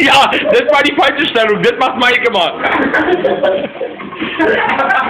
ja, das war die falsche Stellung. Das macht Mike immer.